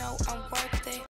know I'm worth it.